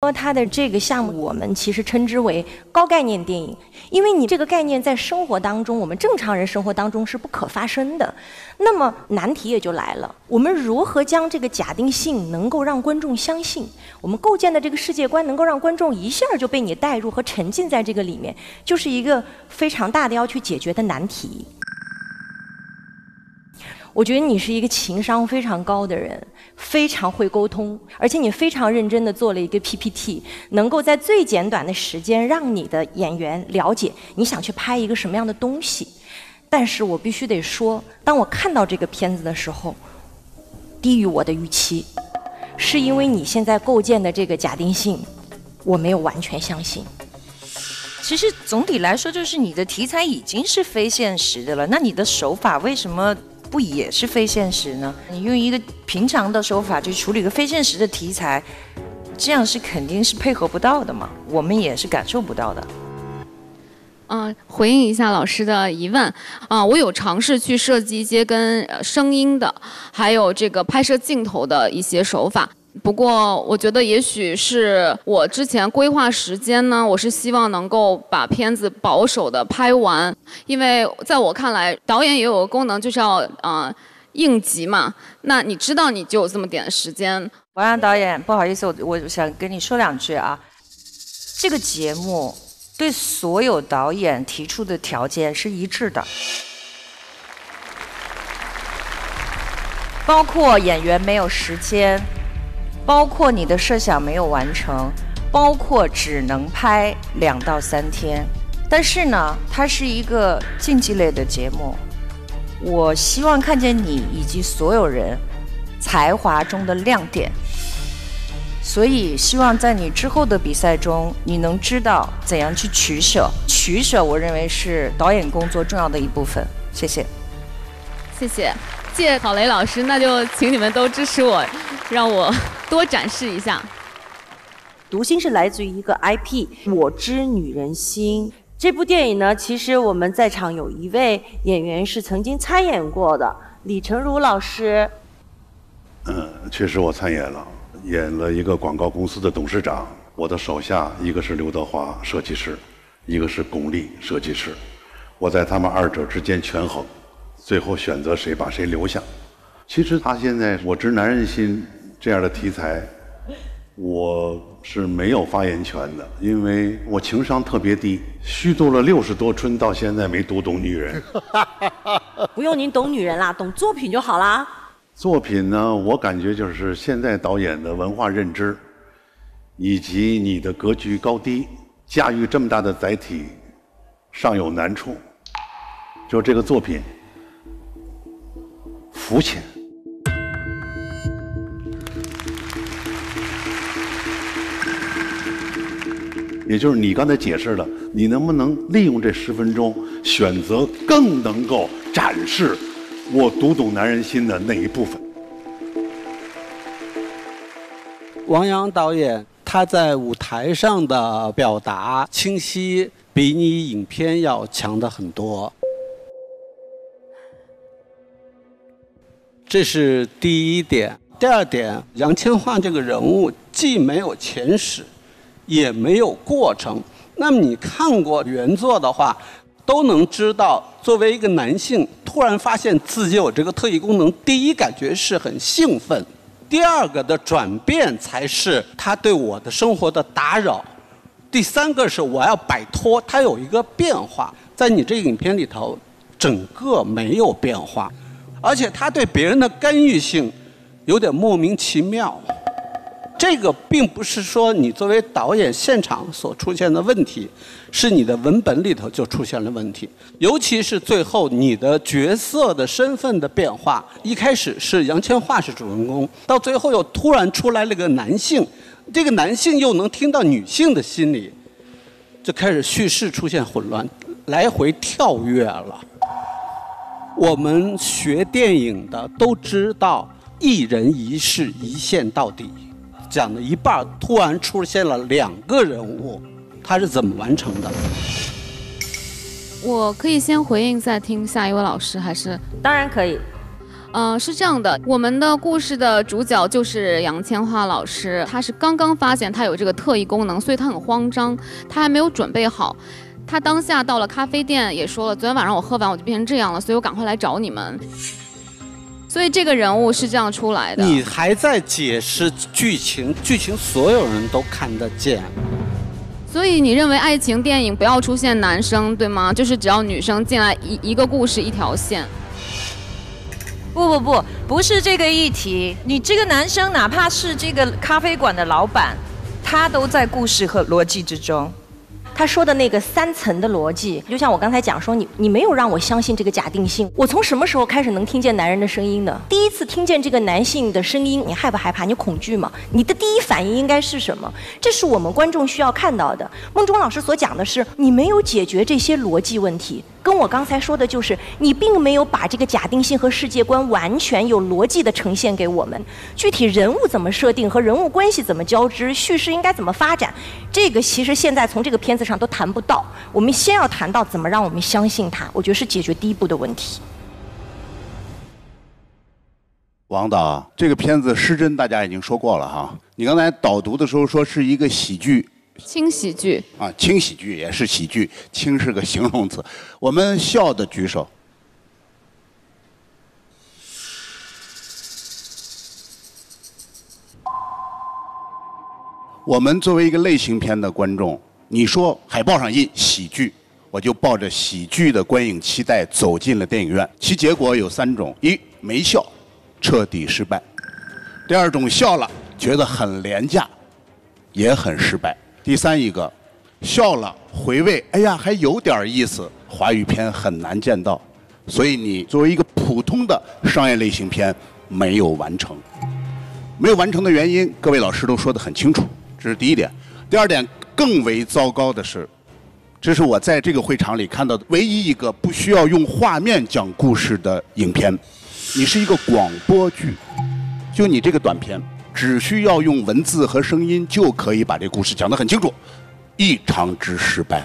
说他的这个项目，我们其实称之为高概念电影，因为你这个概念在生活当中，我们正常人生活当中是不可发生的。那么难题也就来了，我们如何将这个假定性能够让观众相信？我们构建的这个世界观能够让观众一下就被你带入和沉浸在这个里面，就是一个非常大的要去解决的难题。我觉得你是一个情商非常高的人，非常会沟通，而且你非常认真的做了一个 PPT，能够在最简短的时间让你的演员了解你想去拍一个什么样的东西。但是我必须得说，当我看到这个片子的时候，低于我的预期，是因为你现在构建的这个假定性，我没有完全相信。其实总体来说，就是你的题材已经是非现实的了，那你的手法为什么？不也是非现实呢？你用一个平常的手法去处理一个非现实的题材，这样是肯定是配合不到的嘛？我们也是感受不到的。嗯，回应一下老师的疑问啊，我有尝试去设计一些跟声音的，还有这个拍摄镜头的一些手法。不过，我觉得也许是我之前规划时间呢，我是希望能够把片子保守的拍完，因为在我看来，导演也有个功能，就是要啊应急嘛。那你知道你就有这么点时间。王阳导演，不好意思，我我想跟你说两句啊。这个节目对所有导演提出的条件是一致的，包括演员没有时间。包括你的设想没有完成，包括只能拍两到三天，但是呢，它是一个竞技类的节目，我希望看见你以及所有人才华中的亮点，所以希望在你之后的比赛中，你能知道怎样去取舍。取舍，我认为是导演工作重要的一部分。谢谢，谢谢。谢谢郝雷老师，那就请你们都支持我，让我多展示一下。读心是来自于一个 IP，《我知女人心》这部电影呢，其实我们在场有一位演员是曾经参演过的，李成儒老师。嗯，确实我参演了，演了一个广告公司的董事长。我的手下一个是刘德华设计师，一个是巩俐设计师，我在他们二者之间权衡。最后选择谁把谁留下？其实他现在我知男人心这样的题材，我是没有发言权的，因为我情商特别低，虚度了六十多春，到现在没读懂女人。不用您懂女人啦，懂作品就好啦。作品呢，我感觉就是现在导演的文化认知，以及你的格局高低，驾驭这么大的载体，尚有难处。就这个作品。肤浅，也就是你刚才解释的，你能不能利用这十分钟，选择更能够展示我读懂男人心的那一部分？王阳导演他在舞台上的表达清晰，比你影片要强的很多。这是第一点。第二点，杨千嬅这个人物既没有前史，也没有过程。那么你看过原作的话，都能知道，作为一个男性，突然发现自己有这个特异功能，第一感觉是很兴奋。第二个的转变才是他对我的生活的打扰。第三个是我要摆脱，他有一个变化。在你这个影片里头，整个没有变化。而且他对别人的干预性有点莫名其妙，这个并不是说你作为导演现场所出现的问题，是你的文本里头就出现了问题。尤其是最后你的角色的身份的变化，一开始是杨千嬅是主人公，到最后又突然出来了个男性，这个男性又能听到女性的心理，就开始叙事出现混乱，来回跳跃了。我们学电影的都知道，一人一事一线到底，讲的一半，突然出现了两个人物，他是怎么完成的？我可以先回应，再听下一位老师，还是？当然可以。嗯，是这样的，我们的故事的主角就是杨千嬅老师，他是刚刚发现他有这个特异功能，所以他很慌张，他还没有准备好。他当下到了咖啡店，也说了，昨天晚上我喝完我就变成这样了，所以我赶快来找你们。所以这个人物是这样出来的。你还在解释剧情，剧情所有人都看得见。所以你认为爱情电影不要出现男生，对吗？就是只要女生进来一一个故事一条线。不不不，不是这个议题。你这个男生哪怕是这个咖啡馆的老板，他都在故事和逻辑之中。他说的那个三层的逻辑，就像我刚才讲说，你你没有让我相信这个假定性。我从什么时候开始能听见男人的声音呢？第一次听见这个男性的声音，你害不害怕？你恐惧吗？你的第一反应应该是什么？这是我们观众需要看到的。孟中老师所讲的是，你没有解决这些逻辑问题。跟我刚才说的就是，你并没有把这个假定性和世界观完全有逻辑的呈现给我们。具体人物怎么设定和人物关系怎么交织，叙事应该怎么发展，这个其实现在从这个片子上都谈不到。我们先要谈到怎么让我们相信他，我觉得是解决第一步的问题。王导，这个片子失真大家已经说过了哈。你刚才导读的时候说是一个喜剧。轻喜剧啊，轻喜剧也是喜剧，轻是个形容词。我们笑的举手。我们作为一个类型片的观众，你说海报上印喜剧，我就抱着喜剧的观影期待走进了电影院。其结果有三种：一没笑，彻底失败；第二种笑了，觉得很廉价，也很失败。第三一个，笑了回味，哎呀，还有点意思。华语片很难见到，所以你作为一个普通的商业类型片没有完成。没有完成的原因，各位老师都说得很清楚，这是第一点。第二点更为糟糕的是，这是我在这个会场里看到的唯一一个不需要用画面讲故事的影片。你是一个广播剧，就你这个短片。只需要用文字和声音就可以把这故事讲得很清楚，异常之失败。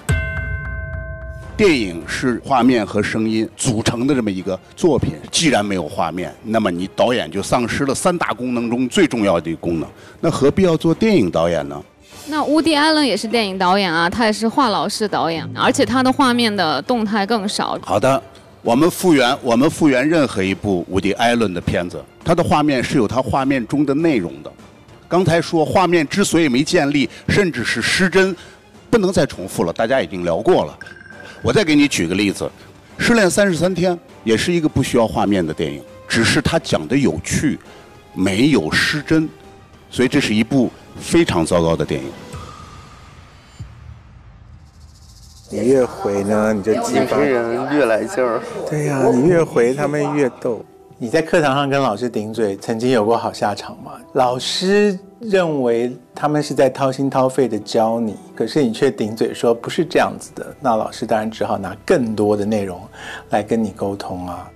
电影是画面和声音组成的这么一个作品，既然没有画面，那么你导演就丧失了三大功能中最重要的一个功能。那何必要做电影导演呢？那乌迪·艾伦也是电影导演啊，他也是画老式导演，而且他的画面的动态更少。好的。我们复原，我们复原任何一部乌迪·艾伦的片子，它的画面是有它画面中的内容的。刚才说画面之所以没建立，甚至是失真，不能再重复了，大家已经聊过了。我再给你举个例子，《失恋三十三天》也是一个不需要画面的电影，只是它讲的有趣，没有失真，所以这是一部非常糟糕的电影。你越回呢，你就激发人越来劲儿。对呀，你越回他们越逗。你在课堂上跟老师顶嘴，曾经有过好下场吗？老师认为他们是在掏心掏肺的教你，可是你却顶嘴说不是这样子的。那老师当然只好拿更多的内容来跟你沟通啊。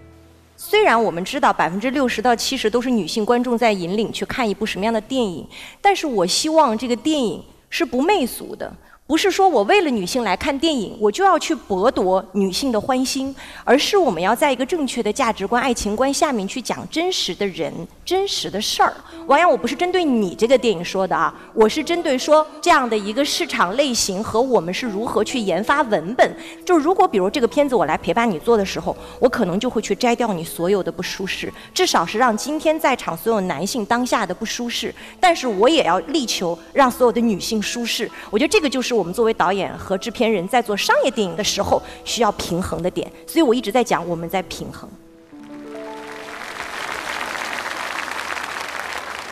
虽然我们知道百分之六十到七十都是女性观众在引领去看一部什么样的电影，但是我希望这个电影是不媚俗的。不是说我为了女性来看电影，我就要去剥夺女性的欢心，而是我们要在一个正确的价值观、爱情观下面去讲真实的人、真实的事儿。王阳，我不是针对你这个电影说的啊，我是针对说这样的一个市场类型和我们是如何去研发文本。就如果比如这个片子我来陪伴你做的时候，我可能就会去摘掉你所有的不舒适，至少是让今天在场所有男性当下的不舒适，但是我也要力求让所有的女性舒适。我觉得这个就是。我们作为导演和制片人在做商业电影的时候需要平衡的点，所以我一直在讲我们在平衡。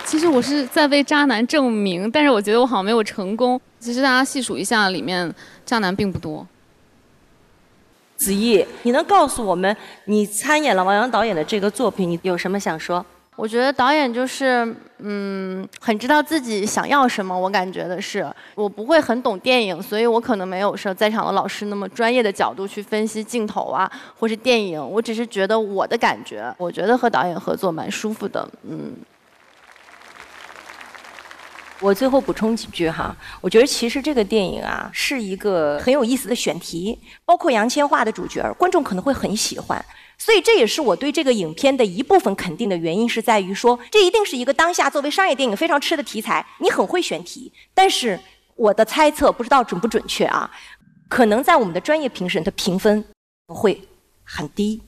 其实我是在为渣男证明，但是我觉得我好像没有成功。其实大家细数一下，里面渣男并不多。子怡，你能告诉我们，你参演了王阳导演的这个作品，你有什么想说？我觉得导演就是，嗯，很知道自己想要什么。我感觉的是，我不会很懂电影，所以我可能没有说在场的老师那么专业的角度去分析镜头啊，或是电影。我只是觉得我的感觉，我觉得和导演合作蛮舒服的，嗯。我最后补充几句哈，我觉得其实这个电影啊是一个很有意思的选题，包括杨千嬅的主角，观众可能会很喜欢。所以这也是我对这个影片的一部分肯定的原因，是在于说这一定是一个当下作为商业电影非常吃的题材。你很会选题，但是我的猜测不知道准不准确啊，可能在我们的专业评审的评分会很低。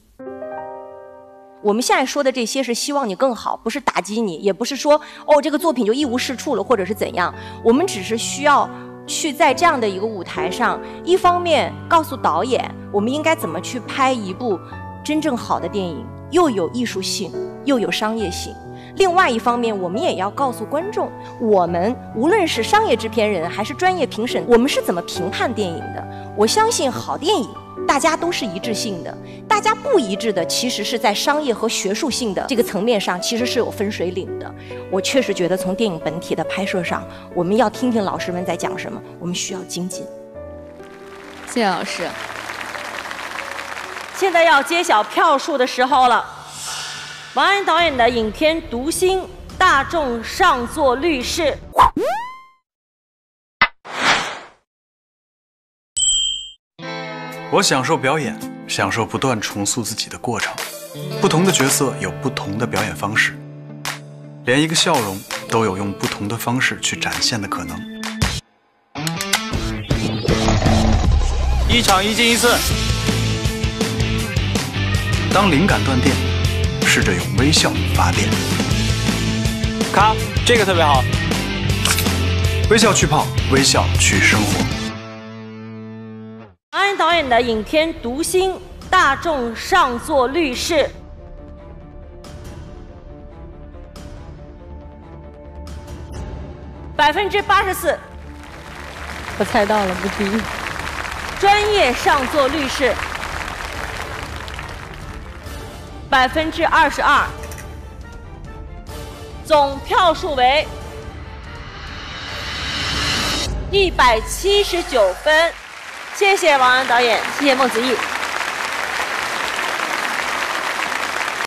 我们现在说的这些是希望你更好，不是打击你，也不是说哦这个作品就一无是处了，或者是怎样。我们只是需要去在这样的一个舞台上，一方面告诉导演我们应该怎么去拍一部真正好的电影，又有艺术性又有商业性；另外一方面，我们也要告诉观众，我们无论是商业制片人还是专业评审，我们是怎么评判电影的。我相信好电影。大家都是一致性的，大家不一致的，其实是在商业和学术性的这个层面上，其实是有分水岭的。我确实觉得，从电影本体的拍摄上，我们要听听老师们在讲什么，我们需要精进。谢谢老师。现在要揭晓票数的时候了，王安导演的影片《读心》，大众上座率是。我享受表演，享受不断重塑自己的过程。不同的角色有不同的表演方式，连一个笑容都有用不同的方式去展现的可能。一场一进一次。当灵感断电，试着用微笑发电。咔，这个特别好。微笑去泡，微笑去生活。安导演的影片《读心》，大众上座率是百分之八十四。我猜到了，不低。专业上座率是百分之二十二。总票数为一百七十九分。谢谢王安导演，谢谢孟子义。